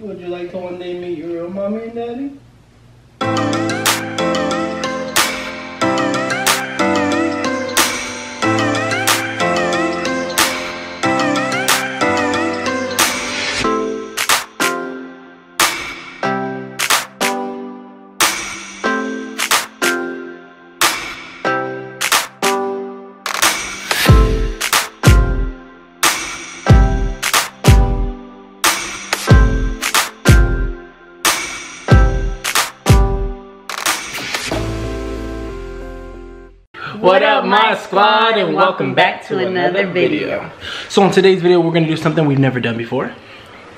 Would you like to one day meet your real mommy and daddy? What up, my squad, and welcome back to another video. So, in today's video, we're gonna do something we've never done before.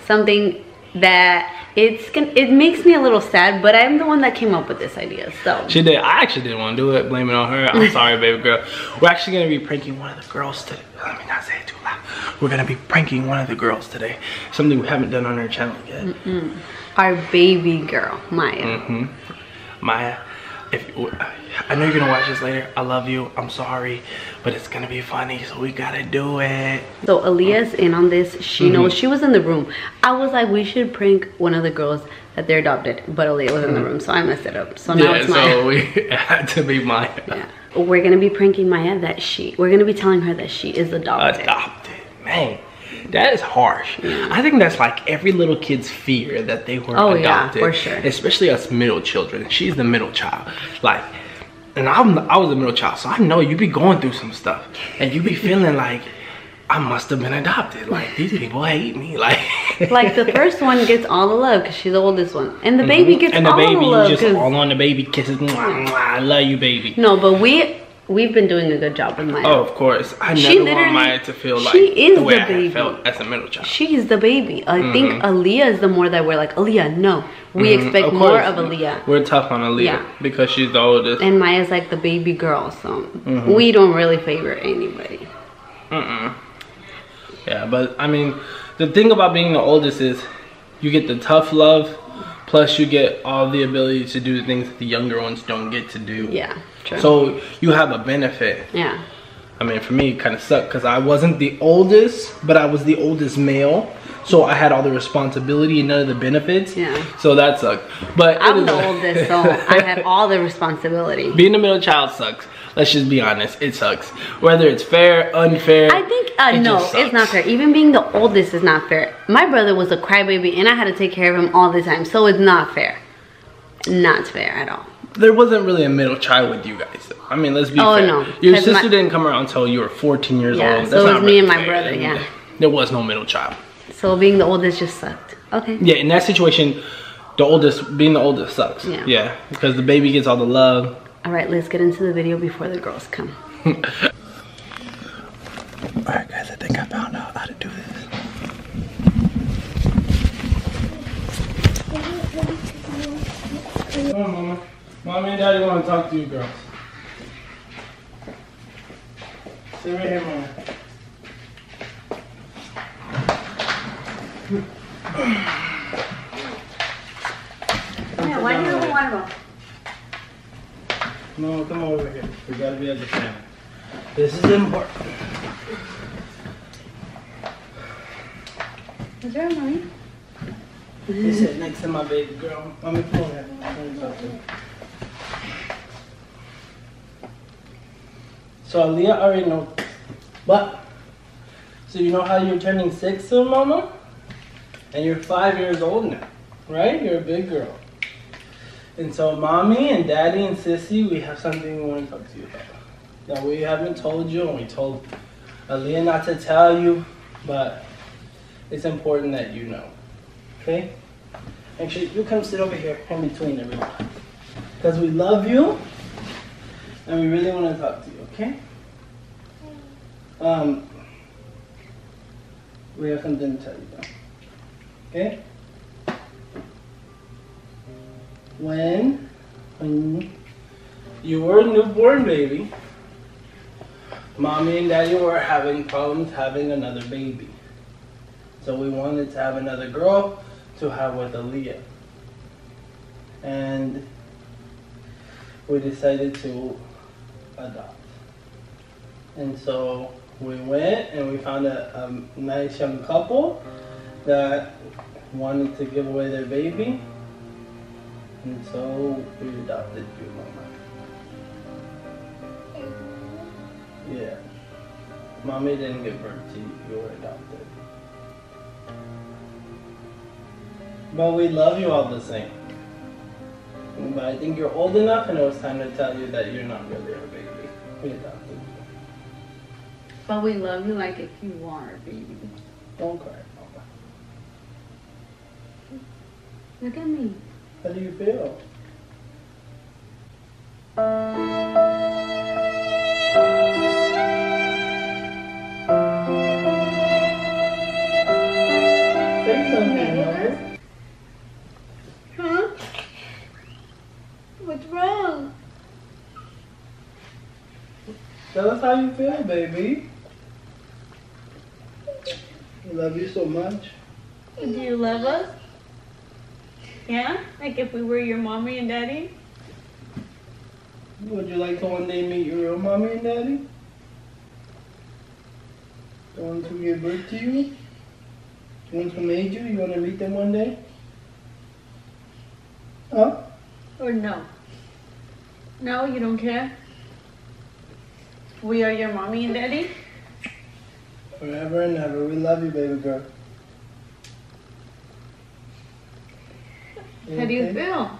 Something that it's gonna, it makes me a little sad, but I'm the one that came up with this idea. So She did. I actually didn't want to do it. Blame it on her. I'm sorry, baby girl. We're actually gonna be pranking one of the girls today. Let me not say it too loud. We're gonna be pranking one of the girls today. Something we haven't done on our channel yet. our baby girl, Mya. hmm Mya, if I know you're gonna watch this later, I love you. I'm sorry, but it's gonna be funny, so we gotta do it. So Aaliyah's in on this. She Mm-hmm. knows she was in the room. I was like, we should prank one of the girls that they're adopted, but Aaliyah was in the room, so I messed it up. So now Mm-hmm. yeah, it's Mya. so we it had to be Mya. yeah. We're gonna be pranking Mya that she. We're gonna be telling her that she is adopted. Adopted, man. That is harsh. I think that's like every little kid's fear that they were Oh, yeah, adopted. for sure. Especially us middle children. She's the middle child. Like, and I'm I was a middle child, so I know you'd be going through some stuff, and you'd be feeling like I must have been adopted. Like these people hate me. Like, like the first one gets all the love because she's the oldest one, and the baby gets Mm-hmm. and the all baby the love. just 'cause- all on the baby kisses. Mwah, mwah, I love you, baby. no, but we we've been doing a good job with Mya. Oh, of course. I She never want Mya to feel like she is the way the I baby. felt as a middle child. She's the baby. I think Mm-hmm. Aaliyah is the more that we're like, Aaliyah, no. We Mhm, expect more of Aaliyah. We're tough on Aaliyah Yeah. because she's the oldest. And Mya's like the baby girl, so Mm-hmm. we don't really favor anybody. Mm-mm. Yeah, but I mean, the thing about being the oldest is you get the tough love, plus you get all the ability to do the things that the younger ones don't get to do. Yeah, true. So you have a benefit. yeah. I mean, for me, it kind of sucked because I wasn't the oldest, but I was the oldest male. So I had all the responsibility and none of the benefits. Yeah. So that sucked. But I'm the oldest, so I had all the responsibility. Being the middle child sucks. Let's just be honest. It sucks. Whether it's fair, unfair. I think uh, it no, it's not fair. Even being the oldest is not fair. My brother was a crybaby, and I had to take care of him all the time, so it's not fair. Not fair at all. there wasn't really a middle child with you guys. though. I mean, let's be Oh, fair. no, Your sister my- didn't come around until you were 14 years Yeah, old. so it was me and my fair. brother, yeah. There was no middle child. So being the oldest just sucked. Okay. Yeah, in that situation, the oldest, being the oldest sucks. Yeah. Yeah, because the baby gets all the love. All right, let's get into the video before the girls come. All right, guys, I think I found out how to do this. Come on, Mama. Mommy and Daddy want to talk to you girls. Sit right here, Mama. Yeah, why do you have a water bottle? No, come over here. We gotta be at the family. This is important. Is there a money? You sit next to my baby girl. Mommy, come. Let me talk to you. So Aaliyah already knows. But, so you know how you're turning six soon, Mama? And you're five years old now, right? You're a big girl. And so Mommy and Daddy and Sissy, we have something we want to talk to you about. That we haven't told you, and we told Aaliyah not to tell you, but it's important that you know. Okay? Actually, you come sit over here in between everyone. Because we love you and we really want to talk to you, okay? Um, we have something to tell you though. Okay? When, when you were a newborn baby, mommy and daddy were having problems having another baby. So we wanted to have another girl to have with Aaliyah. And we decided to adopt. And so we went and we found a, a nice young couple that wanted to give away their baby. And so we adopted you, Mama. Yeah. Mommy didn't give birth to you, you were adopted. But we love you all the same. But I think you're old enough and it was time to tell you that you're not really our baby. We adopted you. But we love you like if you are a baby. Don't cry, Mama. Look at me. How do you feel? Say something. Huh? What's wrong? Tell us how you feel, baby. We love you so much. Do you love us? Yeah? Like if we were your mommy and daddy? Would you like to one day meet your real mommy and daddy? The ones who gave birth to you? The ones who made you? You want to meet them one day? Huh? Or no? No, you don't care? We are your mommy and daddy? Forever and ever. We love you, baby girl. How do you feel?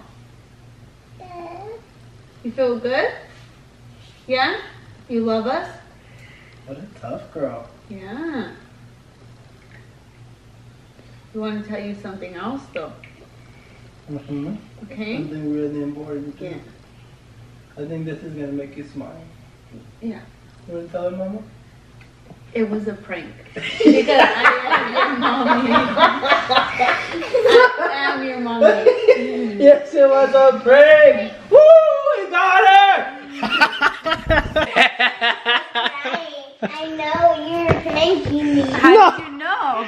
You feel good? Yeah? You love us? What a tough girl. Yeah. We want to tell you something else though, Mm-hmm. okay? Something really important too. Yeah. I think this is gonna make you smile. Yeah. You wanna tell her, Mama? It was a prank. Because I am your mommy. I am your mommy. yes, it was a prank. Woo! We got her. I know you're pranking me. How did you know?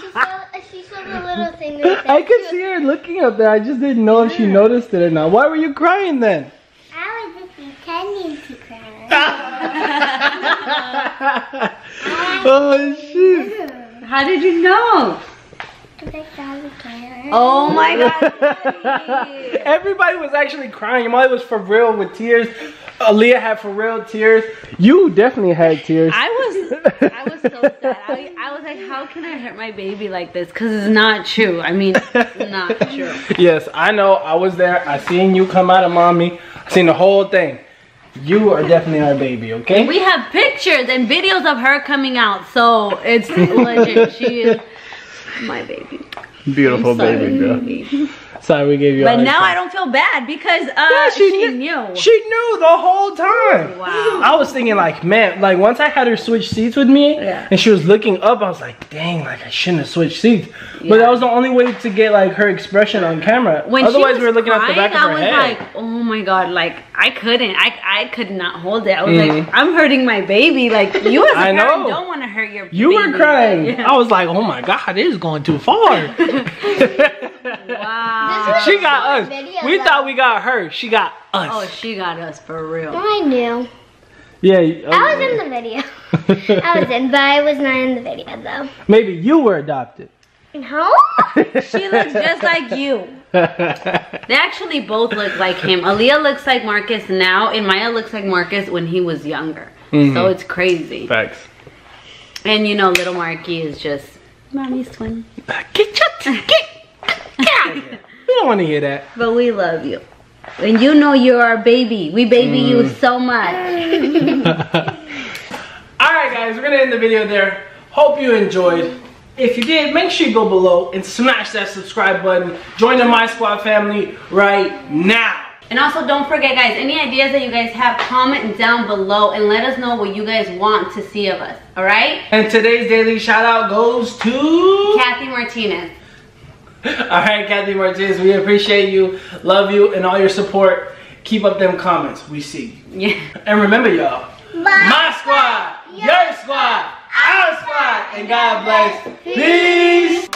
She saw, she saw the little thing that I could see her looking up there. I just didn't know if she noticed it or not. Why were you crying then? I was just pretending to cry. oh shit! How did you know? Because I saw the camera. Oh my god. Everybody was actually crying. Your mother was for real with tears. Aaliyah had for real tears. You definitely had tears. I was I was so sad. I, I was like, how can I hurt my baby like this? Cause it's not true. I mean, not true. yes, I know. I was there. I seen you come out of mommy. I seen the whole thing. You are definitely our baby, okay? We have pictures and videos of her coming out, so it's legit. She is my baby. Beautiful Sorry, baby girl. baby. Sorry we gave you. a But now. I don't feel bad because uh, Yeah, she, kn- knew. She knew the whole time. Wow. I was thinking like, man, like once I had her switch seats with me Yeah. and she was looking up, I was like, dang, like I shouldn't have switched seats. But that was the only way to get like her expression on camera. when Otherwise we were looking crying, at the back of her head. I was like, oh my god, like I couldn't, I I could not hold it. I was Mhm. like, I'm hurting my baby. Like you as a I parent know. don't want to hurt your. Baby. You baby. were crying. Yeah. I was like, oh my god, this is going too far. Wow. She got us. Video, We though. thought we got her. She got us. Oh, she got us for real. I knew. yeah. I was in the video. I was in, but I was not in the video though. Maybe you were adopted. No? She looks just like you. They actually both look like him. Aaliyah looks like Marcus now, and Mya looks like Marcus when he was younger. Mhm. So it's crazy. Facts. And you know, little Marky is just mommy's twin. Get your get, get out of here. We don't want to hear that. But we love you. And you know you're our baby. We baby you Mm. so much. Alright guys, we're gonna end the video there. Hope you enjoyed. If you did, make sure you go below and smash that subscribe button. Join the My Squad family right now. And also don't forget guys, any ideas that you guys have, comment down below and let us know what you guys want to see of us. Alright? And today's daily shout out goes to Kathy Martinez. Alright, Kathy Martinez, we appreciate you, love you, and all your support. Keep up them comments. We see you. Yeah. And remember y'all, my squad, your squad, our squad, and God bless. Peace.